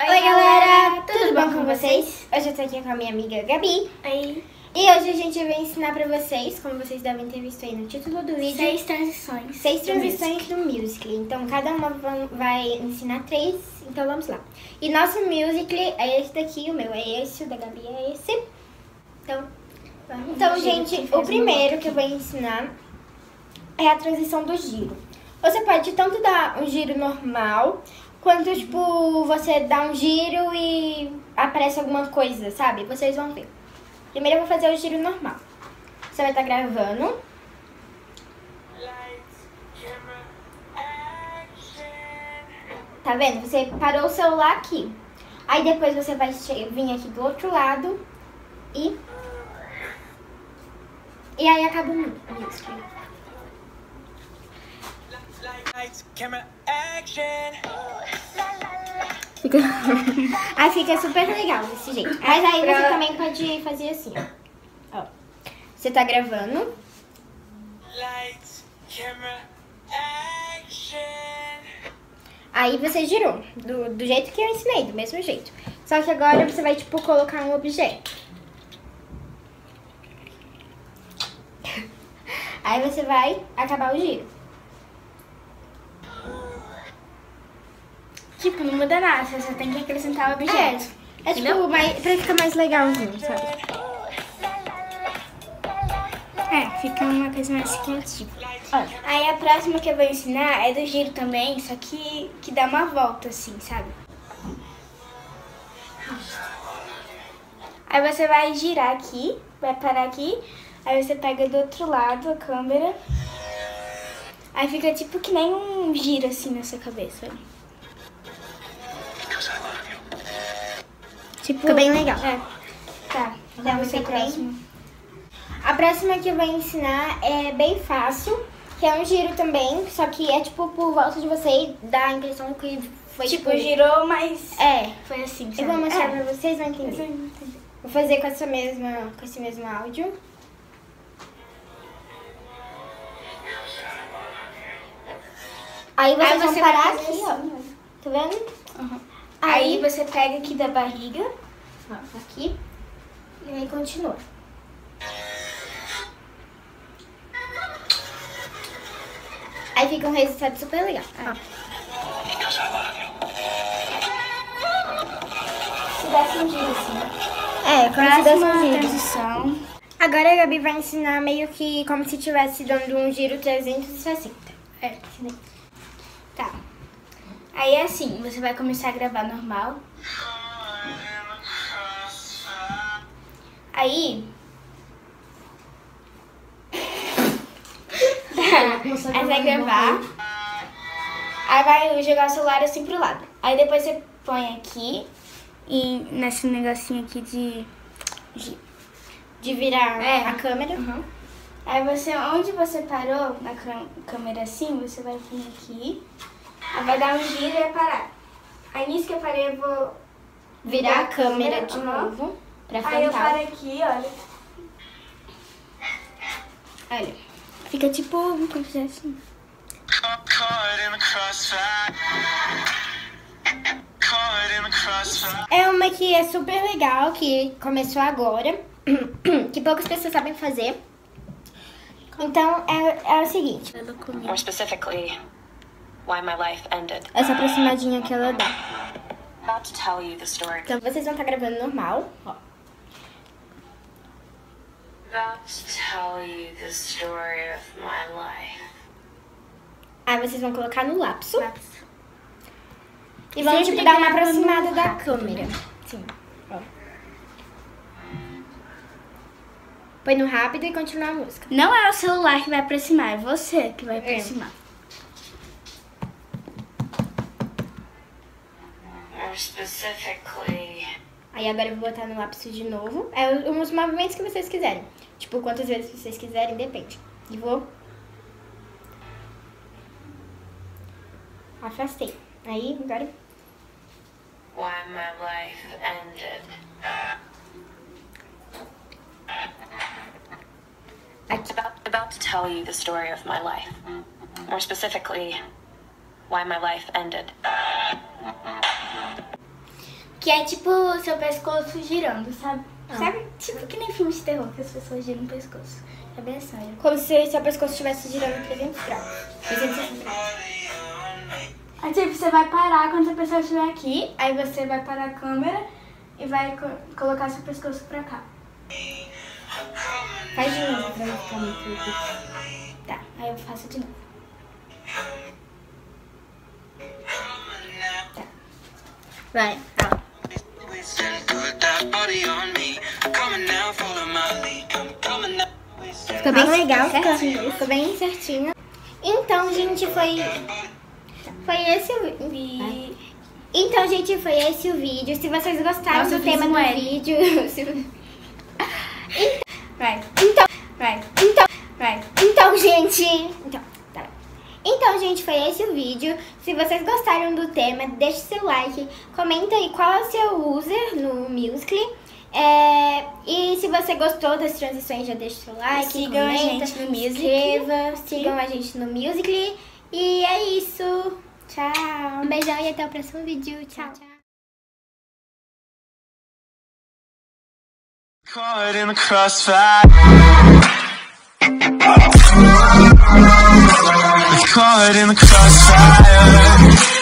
Oi, galera! Tudo bom com vocês? Hoje eu tô aqui com a minha amiga Gabi. Oi. E hoje a gente vai ensinar pra vocês, como vocês devem ter visto aí no título do vídeo, Seis transições. seis transições do musical. Então, cada uma va- vai ensinar três. Então, vamos lá. E nosso musical é esse daqui, o meu é esse, o da Gabi é esse. Então, então gente, o primeiro que eu vou ensinar é a transição do giro. Você pode tanto dar um giro normal, quanto, tipo, você dá um giro e aparece alguma coisa, sabe? Vocês vão ver. Primeiro eu vou fazer o giro normal. Você vai estar gravando. Tá vendo? Você parou o celular aqui. Aí depois você vai vir aqui do outro lado e... E aí acaba o music. Lights, camera, action. Fica... aí fica super legal desse jeito. Mas aí você também pode fazer assim, ó. ó. Você tá gravando. Lights, camera, action. Aí você girou, do, do jeito que eu ensinei, do mesmo jeito. Só que agora você vai, tipo, colocar um objeto. Aí você vai acabar o giro. Tipo, não muda nada, você só tem que acrescentar o objeto. É, é tipo, mais, pra ficar mais legalzinho, sabe? É, fica uma coisa mais criativa. Ó, Aí a próxima que eu vou ensinar é do giro também, só que, que dá uma volta assim, sabe? Aí você vai girar aqui, vai parar aqui, aí você pega do outro lado a câmera. Aí fica tipo que nem um giro assim na sua cabeça. olha. Tipo, Fica bem legal. É. Tá, Então você tem- próxima. A próxima que eu vou ensinar é bem fácil, que é um giro também, só que é tipo por volta de você e dá a impressão que foi Tipo, girou, mas É. foi assim, Eu vou mostrar é. pra vocês, vão entender. Vou fazer com essa mesma, com esse mesmo áudio. Aí vocês Aí vão você vai parar aqui, assim, ó. Tá vendo? Aí você pega aqui da barriga. Ó, aqui. E aí continua. Aí fica um resultado super legal. Ó. Se desse um giro assim. É, como se Próxima giro. transição. Agora a Gabi vai ensinar meio que como se estivesse dando um giro 360. É, tá. Aí é assim, você vai começar a gravar normal. Aí. Tá. Aí vai gravar. Aí vai jogar o celular assim pro lado. Aí depois você põe aqui. E nesse negocinho aqui de. de- De virar É. a câmera. Aí você, onde você parou na câmera assim, você vai vir aqui. Aí vai dar um giro e vai parar. Aí nisso que eu parei, eu vou Virar a câmera de Aham. novo. Pra Aí eu frontal. paro aqui, olha. Olha. Fica tipo, como se fosse assim. É uma que é super legal, que começou agora, que poucas pessoas sabem fazer. Então é, é o seguinte, More specifically, why my life ended. Essa aproximadinha que ela dá. About to tell you the story. Então vocês vão estar gravando normal, ó. About to tell you the story of my life. Aí vocês vão colocar no lapso e vão Sempre tipo dar uma aproximada da rápido. câmera. Sim, ó. Põe no rápido e continua a música. Não é o celular que vai aproximar, é você que vai aproximar. More specifically, Aí agora eu vou botar no lápis de novo. É os movimentos que vocês quiserem. Tipo, quantas vezes vocês quiserem, depende. E vou. Afastei. Aí, agora. why my life ended. Aqui. About, about to tell you the story of my life. More specifically, why my life ended. Que é tipo o seu pescoço girando, sabe? Ah. Sabe? Tipo que nem filme de terror, que as pessoas giram o pescoço. É bem sério. Como se seu pescoço estivesse girando 300 graus. 360 graus. Aí tipo, você vai parar quando a pessoa estiver aqui, aí você vai parar a câmera e vai co- colocar seu pescoço pra cá. Faz de novo pra não ficar muito... Tá, aí eu faço de novo. Vai. Ficou bem legal, ficou, certinho. ficou bem certinho. Então, gente, foi... Foi esse o vídeo. Então, gente, foi esse o vídeo. Se vocês gostaram Nossa, do tema do vídeo... se- Vai, Então, vai, então, vai. Então, gente. Então, tá. Então, gente, foi esse o vídeo. Se vocês gostaram do tema, deixe seu like. Comenta aí qual é o seu user no Musical.ly. É, e se você gostou das transições, já deixa seu like. Sigam a comenta, gente no Musical.ly. Inscreva, sigam a gente no Musical.ly. E é isso. Tchau. Um beijão e até o próximo vídeo. Tchau, tchau. Caught in the crossfire. Caught in the crossfire.